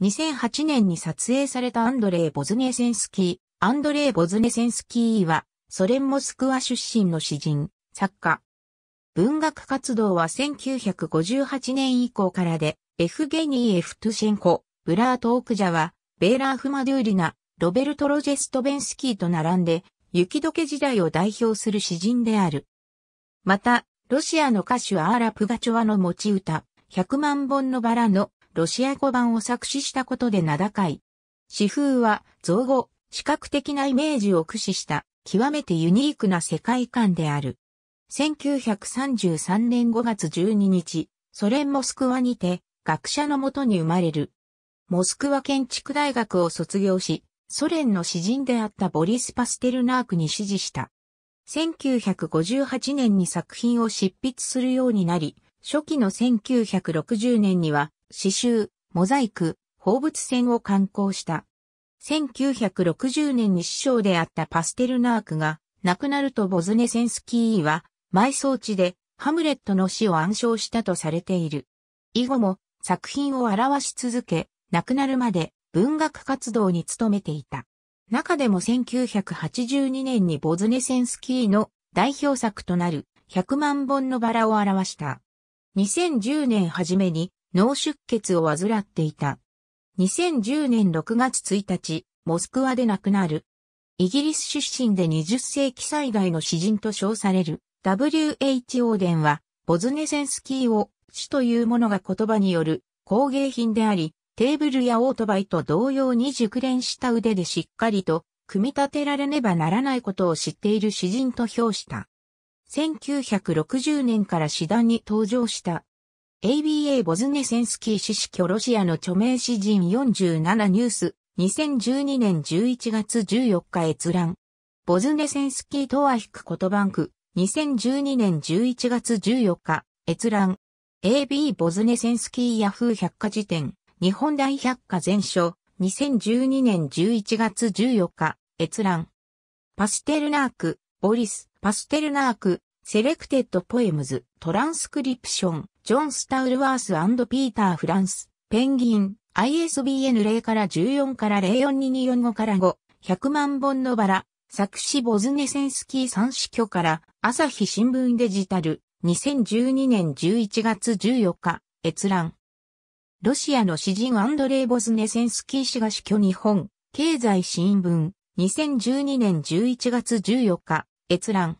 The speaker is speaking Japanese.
2008年に撮影されたアンドレイ・ボズネセンスキー。アンドレイ・ボズネセンスキーは、ソ連モスクワ出身の詩人、作家。文学活動は1958年以降からで、エフゲニー・エフトゥシェンコ、ブラート・オクジャワ、ベーラ・アフマドゥーリナ、ロベルト・ロジェストベンスキーと並んで、雪解け時代を代表する詩人である。また、ロシアの歌手アーラ・プガチョワの持ち歌、100万本のバラのロシア語版を作詞したことで名高い。詩風は造語、視覚的なイメージを駆使した極めてユニークな世界観である。1933年5月12日、ソ連モスクワにて学者のもとに生まれる。モスクワ建築大学を卒業し、ソ連の詩人であったボリス・パステルナークに指示した。1958年に作品を執筆するようになり、初期の1960年には詩集、モザイク、放物線を刊行した。1960年に師匠であったパステルナークが亡くなるとボズネセンスキーは埋葬地でハムレットの死を暗唱したとされている。以後も作品を表し続け、亡くなるまで文学活動に努めていた。中でも1982年にボズネセンスキーの代表作となる100万本のバラを表した。2010年初めに脳出血を患っていた。2010年6月1日、モスクワで亡くなる。イギリス出身で20世紀最大の詩人と称される WHO 伝は、ボズネセンスキーを死というものが言葉による工芸品であり、テーブルやオートバイと同様に熟練した腕でしっかりと組み立てられねばならないことを知っている詩人と評した。1960年から詩壇に登場した。ABA ボズネセンスキー詩司教ロシアの著名詩人47ニュース2012年11月14日閲覧。ボズネセンスキートアヒクコトバンク2012年11月14日閲覧。AB ボズネセンスキーヤフー百科事典日本大百科全書、2012年11月14日、閲覧。パステルナーク、ボリス、パステルナーク、セレクテッドポエムズ、トランスクリプション、ジョン・スタウルワースピーター・フランス、ペンギン、ISBN 0から14から042245から5、100万本のバラ、作詞ボズネセンスキー三死去から、朝日新聞デジタル、2012年11月14日、閲覧。ロシアの詩人アンドレイ・ボズネセンスキー氏が死去日本、経済新聞、2012年11月14日、閲覧。